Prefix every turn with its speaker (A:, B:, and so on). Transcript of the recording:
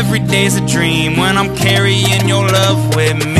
A: Every day's a dream when I'm carrying your love with me.